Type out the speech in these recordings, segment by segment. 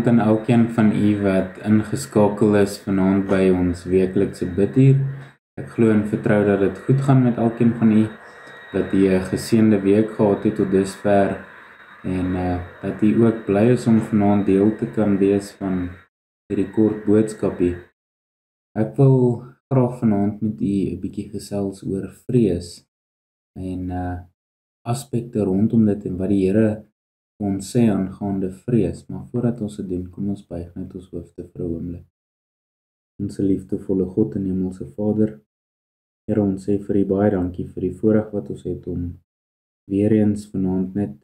vanaand aan elkeen van u wat ingeskakel is vanaand by ons weeklikse biduur. Ek glo en vertrou dat dit goed gaan met elkeen van u, dat u 'n geseënde week gehad het tot dusver en uh dat u ook bly is om vanaand deel te kan wees van hierdie kort boodskapie. Ek wil graag vanaand met u 'n bietjie gesels oor vrees en uh aspekte rondom dit en wat die Here ons sê aangaande vrees, maar voordat ons dit doen, kom ons buig net ons hoofde vir 'n oomblik. Ons liefdevolle God en Hemelse Vader, Here ons sê vir U baie dankie vir die voorreg wat ons het om weer eens vanaand net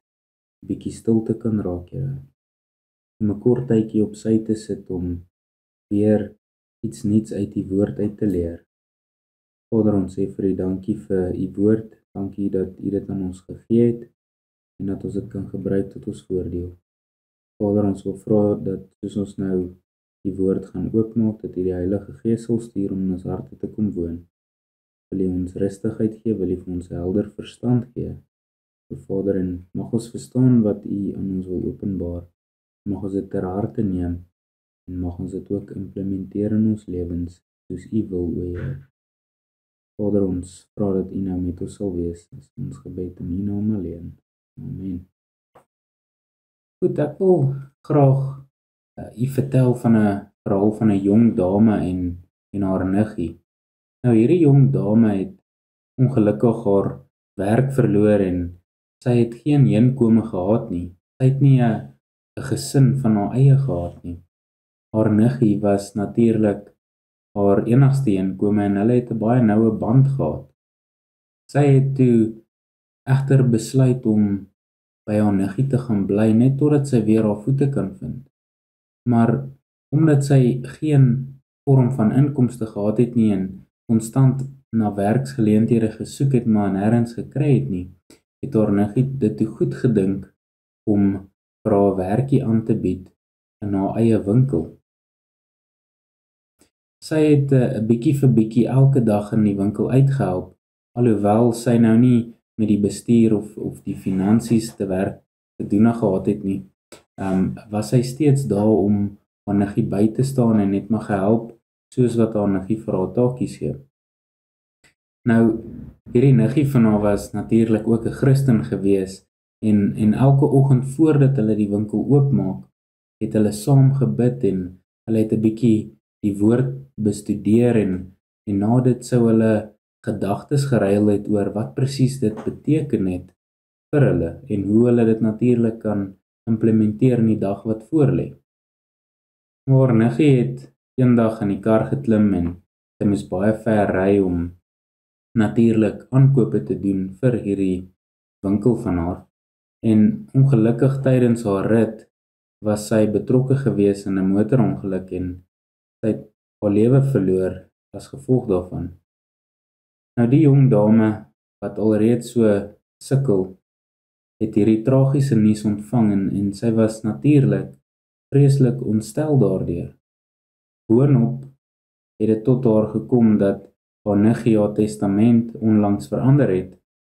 bietjie stil te kan raak, Here. Om 'n kort tydjie op sy te sit om weer iets nuuts uit U woord uit te leer. Vader, ons sê vir U dankie vir U woord. Dankie dat U dit aan ons gegee het en dat ons dit kan gebruik tot ons voordeel. Vader, ons wil vra dat soos ons nou die woord gaan oopmaak, dat U die Heilige Gees sal stuur om in ons harte te kom woon. Wil U ons rustigheid gee, wil U vir ons helder verstand gee. O Vader, en mag ons verstaan wat U aan ons wil openbaar. Mag ons dit ter harte neem en mag ons dit ook implementeer in ons lewens soos U wil, o Heer. Vader, ons vra dat U nou met ons sal wees. Ons gebed in U naam alleen. Amen. Goed, ek wil graag uh, u vertel van 'n verhaal van 'n jong dame en en haar niggie. Nou hierdie jong dame het ongelukkig haar werk verloor en sy het geen inkomste gehad nie. Sy het nie 'n 'n gesin van haar eie gehad nie. Haar niggie was natuurlik haar enigste inkomste en hulle het 'n baie noue band gehad. Sy het toe egter besluit om by haar niggie te gaan bly net totdat sy weer haar voete kan vind. Maar omdat sy geen vorm van inkomste gehad het nie en konstant na werksgeleenthede gesoek het maar nêrens gekry het nie, het haar niggie dit te goed gedink om vir haar werkie aan te bied in haar eie winkel. Sy het eh, 'n bietjie vir bietjie elke dag in die winkel uitgehelp alhoewel sy nou nie met die bestuur of of die finansies te werk te doen gehad het nie. Ehm um, was hy steeds daar om haar niggie by te staan en net maar gehelp soos wat haar niggie vir haar taakies gee. Nou hierdie niggie van haar was natuurlik ook 'n Christen gewees en en elke oggend voordat hulle die winkel oopmaak, het hulle saam gebid en hulle het 'n bietjie die woord bestudeer en en na dit sou hulle gedagtes geruil het oor wat presies dit beteken het vir hulle en hoe hulle dit natuurlik kan implementeer in die dag wat voorlê. Maar Niggie het eendag in die kar geklim en sy moes baie ver ry om natuurlik aankope te doen vir hierdie winkel van haar en ongelukkig tydens haar rit was sy betrokke gewees in 'n motorongeluk en sy het haar lewe verloor as gevolg daarvan. Nou die jong dame wat alreeds so sukkel, het hierdie tragiese nuus ontvang en, en sy was natuurlik vreeslik ontstel daardeur. Boonop het dit tot haar gekom dat haar niggie haar testament onlangs verander het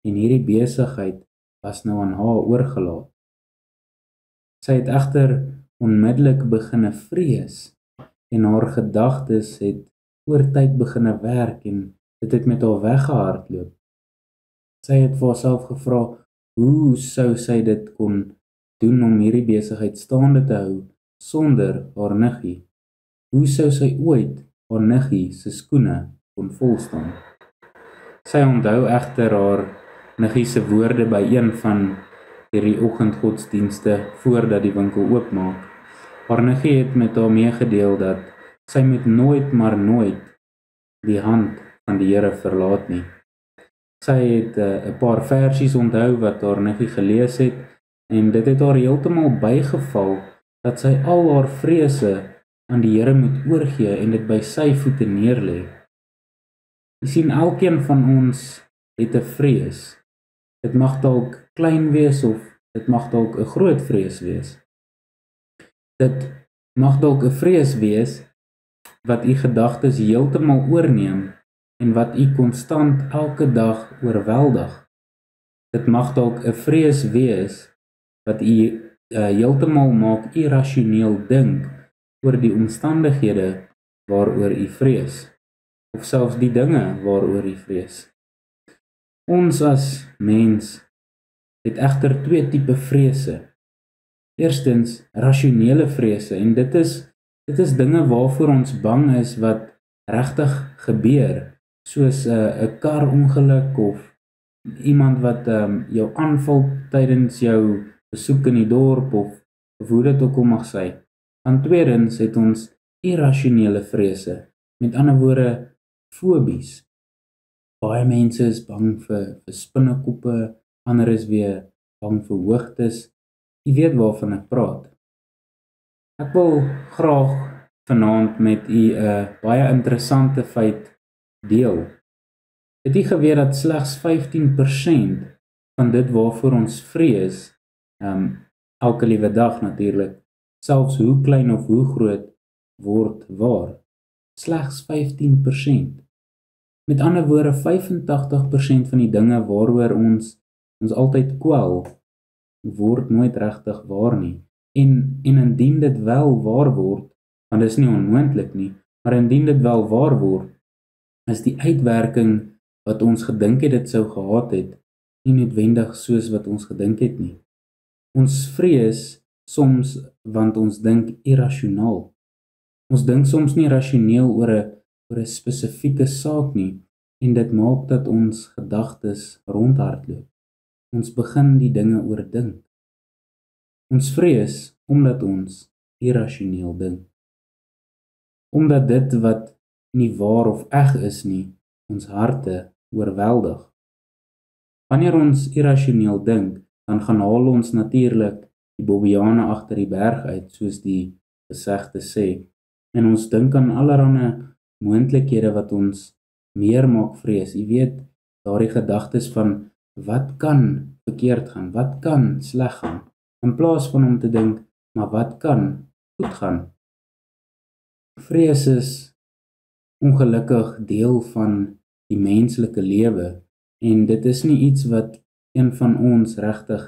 en hierdie besigheid was nou aan haar oorgelaat. Sy het egter onmiddellik begine vrees en haar gedagtes het oor tyd begine werk en Dit het met haar weggehardloop. Sy het vir haarself gevra hoe sou sy dit kon doen om hierdie besigheid staande te hou sonder haar niggie? Hoe sou sy ooit haar niggie se skoene kon volstaan? Sy onthou egter haar niggie se woorde by een van hierdie oggendgodsdienste voordat die winkel oopmaak. Haar niggie het met haar meegedeel dat sy moet nooit maar nooit die hand van die Here verlaat nie. Sy het eh, 'n uh, paar versies onthou wat haar niggie gelees het en dit het haar heeltemal bygeval dat sy al haar vrese aan die Here moet oorgee en dit by sy voete neerlê. Jy sien elkeen van ons het 'n vrees. Dit mag dalk klein wees of dit mag dalk 'n groot vrees wees. Dit mag dalk 'n vrees wees wat u gedagtes heeltemal oorneem en wat u konstant elke dag oorweldig. Dit mag dalk 'n vrees wees wat u uh, heeltemal maak irrasioneel dink oor die omstandighede waaroor u vrees of selfs die dinge waaroor u vrees. Ons as mens het egter twee tipe vrese. Eerstens rasionele vrese en dit is dit is dinge waarvoor ons bang is wat regtig gebeur soos 'n uh, 'n karongeluk of iemand wat um, jou aanval tydens jou besoek in die dorp of hoe dit ook al mag sy. Dan tweedens het ons irrasionele vrese. Met ander woorde fobies. Baie mense is bang vir vir spinnekoppe, ander is weer bang vir hoogtes. Jy weet waarvan ek praat. Ek wil graag vanaand met u 'n uh, baie interessante feit deel. Het jy geweet dat slegs 15% van dit waarvoor ons vrees, ehm um, elke liewe dag natuurlik, selfs hoe klein of hoe groot word waar? Slegs 15%. Met ander woorde 85% van die dinge waaroor ons ons altyd kwel word nooit regtig waar nie. En en indien dit wel waar word, want dit is nie onmoontlik nie, maar indien dit wel waar word, is die uitwerking wat ons gedink het dit sou gehad het, nie noodwendig soos wat ons gedink het nie. Ons vrees soms want ons dink irrasionaal. Ons dink soms nie rasioneel oor 'n oor 'n spesifieke saak nie en dit maak dat ons gedagtes rondhardloop. Ons begin die dinge oordink. Ons vrees omdat ons irrasioneel dink. Omdat dit wat nie waar of eg is nie, ons harte oorweldig. Wanneer ons irrasioneel dink, dan gaan haal ons natuurlik die bobbejane agter die berg uit, soos die gesegde sê. En ons dink aan allerlei moontlikhede wat ons meer maak vrees. Jy weet, daardie gedagtes van wat kan verkeerd gaan? Wat kan sleg gaan? In plaas van om te dink, maar wat kan goed gaan? Vrees is ongelukkig deel van die menslike lewe en dit is nie iets wat een van ons regtig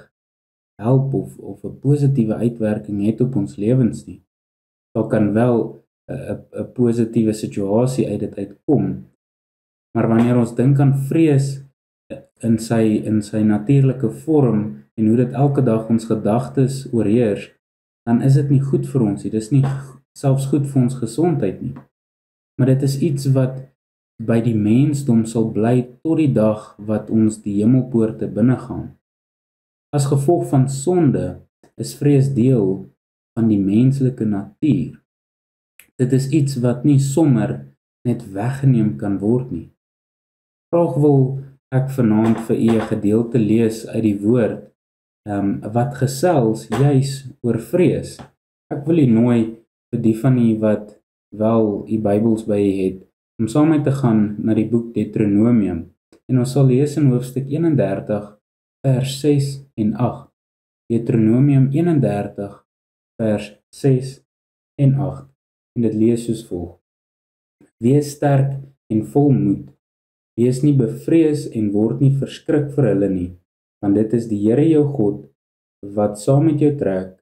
help of of 'n positiewe uitwerking het op ons lewens nie. Daar kan wel 'n 'n positiewe situasie uit dit uitkom. Maar wanneer ons dink aan vrees in sy in sy natuurlike vorm en hoe dit elke dag ons gedagtes oorheers, dan is dit nie goed vir ons nie. Dis nie selfs goed vir ons gesondheid nie. Maar dit is iets wat by die mensdom sal bly tot die dag wat ons die hemelpoorte binnegaan. As gevolg van sonde is vrees deel van die menslike natuur. Dit is iets wat nie sommer net weggeneem kan word nie. Graag wil ek vanaand vir u 'n gedeelte lees uit die woord ehm um, wat gesels juis oor vrees. Ek wil u nooi vir die van u wat wel u Bybels by u het om saam met te gaan na die boek Deuteronomium en ons sal lees in hoofstuk 31 vers 6 en 8. Deuteronomium 31 vers 6 en 8. En dit lees soos volg: Wees sterk en vol moed. Wees nie bevrees en word nie verskrik vir hulle nie, want dit is die Here jou God wat saam met jou trek.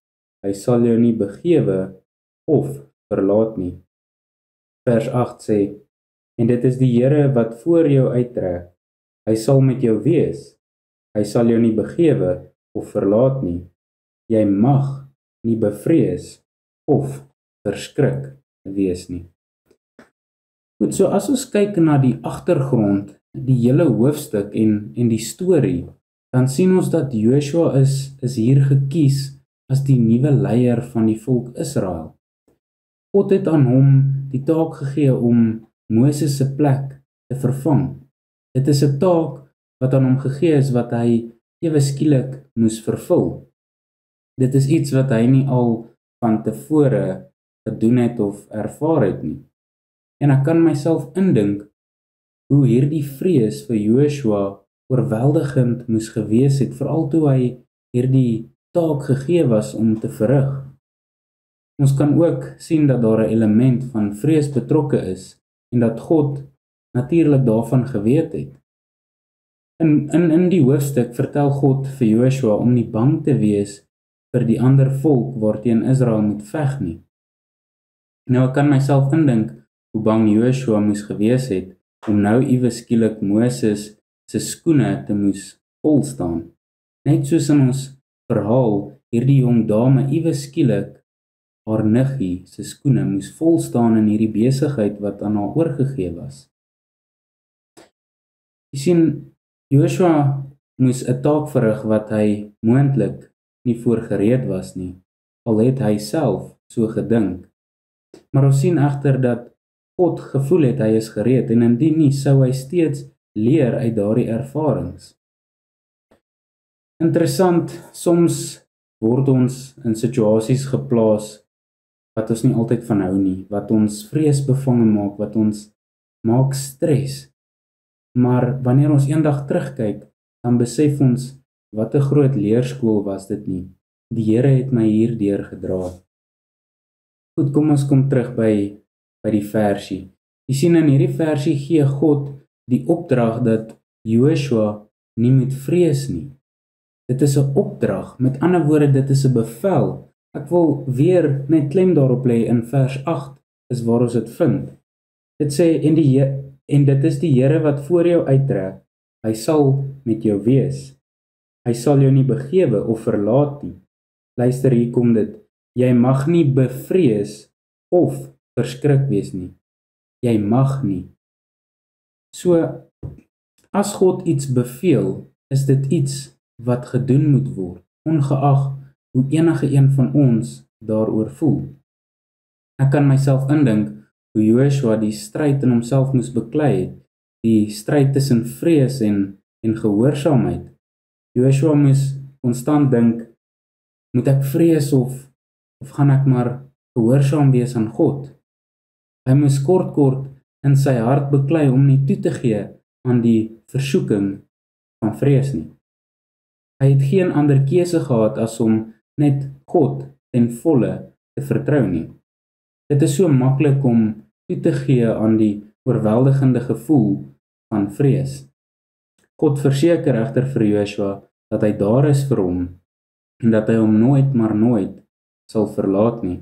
Hy sal jou nie begewe of verlaat nie. Vers 8 sê: En dit is die Here wat voor jou uittrek. Hy sal met jou wees. Hy sal jou nie begewe of verlaat nie. Jy mag nie bevrees of verskrik wees nie. Goed, so as ons kyk na die agtergrond, die hele hoofstuk en en die storie, dan sien ons dat Joshua is is hier gekies as die nuwe leier van die volk Israel. God het aan hom die taak gegee om Moses se plek te vervang. Dit is 'n taak wat aan hom gegee is wat hy ewe skielik moes vervul. Dit is iets wat hy nie al van tevore gedoen het of ervaar het nie. En ek kan myself indink hoe hierdie vrees vir Joshua oorweldigend moes gewees het veral toe hy hierdie taak gegee was om te verrig. Ons kan ook sien dat daar 'n element van vrees betrokke is en dat God natuurlik daarvan geweet het. In in in die hoofstuk vertel God vir Joshua om nie bang te wees vir die ander volk waarteen Israel moet veg nie. Nou ek kan myself indink hoe bang Joshua moes gewees het om nou iewes skielik Moses se skoene te moes vol staan. Net soos in ons verhaal hierdie jong dame iewes skielik haar niggie se skoene moes vol staan in hierdie besigheid wat aan haar oorgegee was. Jy sien Joshua moes 'n taak verrig wat hy moontlik nie voorgereed was nie al het hy self so gedink. Maar ons sien egter dat God gevoel het hy is gereed en indien nie sou hy steeds leer uit daardie ervarings. Interessant, soms word ons in situasies geplaas wat ons nie altyd van hou nie, wat ons vreesbevange maak, wat ons maak stres. Maar wanneer ons eendag terugkyk, dan besef ons wat 'n groot leerskool was dit nie. Die Here het my hierdeur gedra. Goed, kom ons kom terug by by die versie. Jy sien in hierdie versie gee God die opdrag dat Joshua nie moet vrees nie. Dit is 'n opdrag. Met ander woorde, dit is 'n bevel. Ek wil weer net klem daarop lê in vers 8 is waar ons dit vind. Dit sê en die en dit is die Here wat voor jou uittrek. Hy sal met jou wees. Hy sal jou nie begewe of verlaat nie. Luister, hier kom dit. Jy mag nie bevrees of verskrik wees nie. Jy mag nie. So as God iets beveel, is dit iets wat gedoen moet word, ongeag hoe enige een van ons daaroor voel. Ek kan myself indink hoe Joshua die stryd in homself moes beklei het, die stryd tussen vrees en en gehoorsaamheid. Joshua moes konstant dink, moet ek vrees of of gaan ek maar gehoorsaam wees aan God? Hy moes kort kort in sy hart beklei om nie toe te gee aan die versoeking van vrees nie. Hy het geen ander keuse gehad as om net God ten volle te vertrou nie. Dit is so maklik om toe te gee aan die oorweldigende gevoel van vrees. God verseker egter vir Joshua dat hy daar is vir hom en dat hy hom nooit maar nooit sal verlaat nie.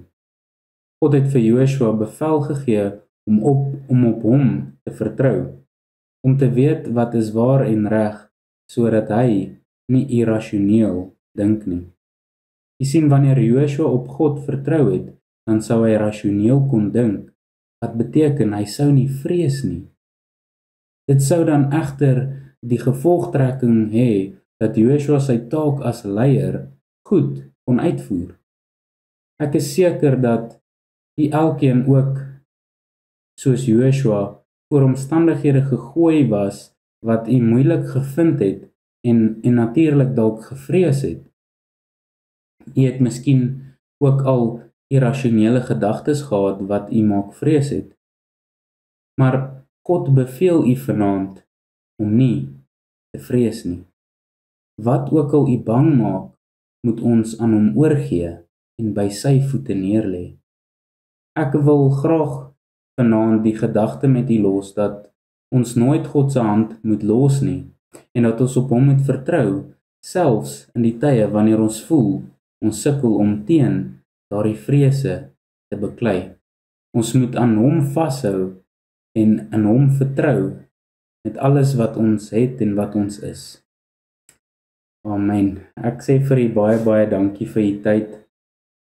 God het vir Joshua bevel gegee om op om op hom te vertrou om te weet wat is waar en reg sodat hy nie irrasioneel dink nie. Jy sien wanneer Joshua op God vertrou het, dan sou hy rasioneel kon dink. Wat beteken hy sou nie vrees nie. Dit sou dan egter die gevolgtrekking hê dat Joshua sy taak as leier goed kon uitvoer. Ek is seker dat die elkeen ook soos Joshua voor omstandighede gegooi was wat u moeilik gevind het en en natuurlik dalk gevrees het. U het miskien ook al irrasionele gedagtes gehad wat u maak vrees het. Maar God beveel u vanaand om nie te vrees nie. Wat ook al u bang maak, moet ons aan hom oorgee en by sy voete neerlê. Ek wil graag vanaand die gedagte met u los dat ons nooit God se hand moet los nie en dat ons op hom moet vertrou selfs in die tye wanneer ons voel ons sukkel om teen daardie vrese te beklei. Ons moet aan hom vashou en in hom vertrou met alles wat ons het en wat ons is. Amen. Ek sê vir u baie baie dankie vir u tyd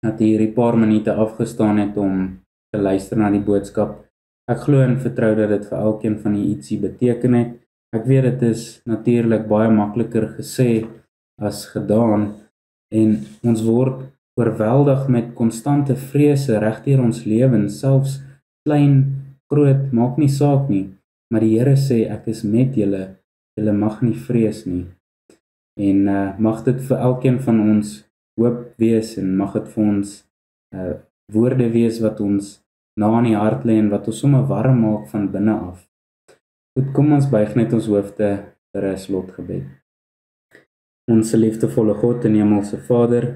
dat u hierdie paar minute afgestaan het om te luister na die boodskap. Ek glo en vertrou dat dit vir elkeen van julle ietsie beteken het. Ek weet dit is natuurlik baie makliker gesê as gedaan en ons word oorweldig met konstante vrese regdeur ons lewens, selfs klein, groot, maak nie saak nie. Maar die Here sê ek is met julle. Julle mag nie vrees nie. En uh mag dit vir elkeen van ons hoop wees en mag dit vir ons uh woorde wees wat ons na in die hart lê en wat ons sommer warm maak van binne af. Goed, kom ons buig net ons hoofde vir 'n slotgebed. Ons liefdevolle God en Hemelse Vader,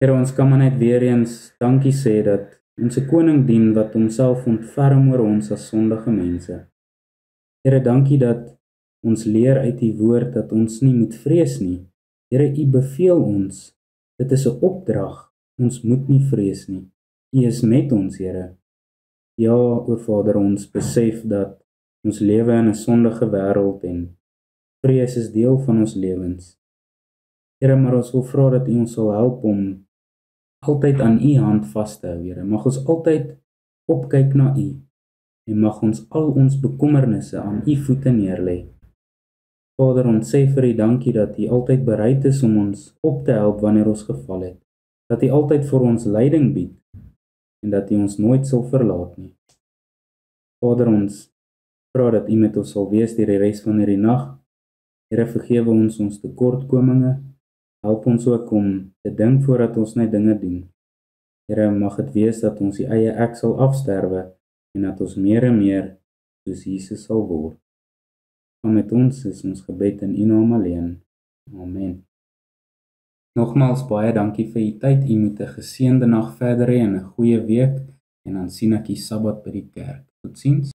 Here ons kom net weer eens dankie sê dat ons 'n koning dien wat homself ontferm oor ons as sondige mense. Here, dankie dat ons leer uit u woord dat ons nie moet vrees nie. Here, u beveel ons Dit is 'n opdrag. Ons moet nie vrees nie. U is met ons, Here. Ja, o Vader, ons besef dat ons lewe in 'n sondige wêreld en vrees is deel van ons lewens. Here, maar ons wil vra dat U ons sal help om altyd aan U hand vas te hou, Here. Mag ons altyd opkyk na U en mag ons al ons bekommernisse aan U voete neerlê. Vader, ons sê vir U dankie dat U altyd bereid is om ons op te help wanneer ons geval het. Dat U altyd vir ons leiding bied en dat U ons nooit sal verlaat nie. Vader, ons vra dat U met ons sal wees deur die res van hierdie nag. Here, vergewe ons ons tekortkominge. Help ons ook om te dink voordat ons net dinge doen. Here, mag dit wees dat ons die eie ek sal afsterwe en dat ons meer en meer soos Jesus sal word. Kom met ons is ons gebed in U naam alleen. Amen. Nogmaals baie dankie vir u tyd. U moet 'n geseënde nag verder hê en 'n goeie week en dan sien ek u Sabbat by die kerk. Totsiens.